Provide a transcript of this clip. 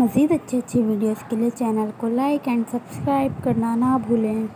मज़ीद अच्छी अच्छी वीडियोज़ के लिए चैनल को लाइक एंड सब्सक्राइब करना ना भूलें।